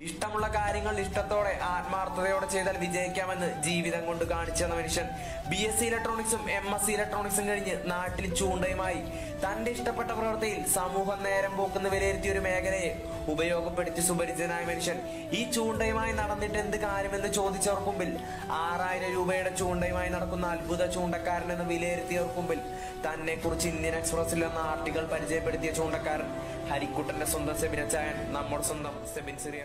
ഇഷ്ടമുള്ള കാര്യങ്ങൾ ഇഷ്ടത്തോടെ ആത്മാർത്ഥതയോടെ ചെയ്താൽ വിജയിക്കാമെന്ന് ജീവിതം കൊണ്ട് കാണിച്ചു തന്ന മനുഷ്യൻ. ബി എസ് സി ഇലക്ട്രോണിക്സും എം എസ് സി ഇലക്ട്രോണിക്സും കഴിഞ്ഞ് നാട്ടിൽ ചൂണ്ടയുമായി തന്റെ ഇഷ്ടപ്പെട്ട പ്രവൃത്തിയിൽ സമൂഹം നേരം പോക്കുന്ന വിലയിരുത്തിയ ഒരു മേഖലയെ ഉപയോഗപ്പെടുത്തി സുപരിചിതനായ മനുഷ്യൻ. ഈ ചൂണ്ടയുമായി നടന്നിട്ട് എന്ത് കാര്യമെന്ന് ചോദിച്ചവർക്ക് മുമ്പിൽ ആറായിരം രൂപയുടെ ചൂണ്ടയുമായി നടക്കുന്ന അത്ഭുത ചൂണ്ടക്കാരൻ എന്ന് വിലയിരുത്തിയവർക്ക് മുമ്പിൽ തന്നെ കുറിച്ച് ഇന്ത്യൻ എക്സ്പ്രസിൽ എന്ന ആർട്ടിക്കിൾ പരിചയപ്പെടുത്തിയ ചൂണ്ടക്കാരൻ. ഹരിക്കുട്ടന്റെ സ്വന്തം സെബിനച്ചായൻ നമ്മുടെ സ്വന്തം സെബിൻ സിറിയ.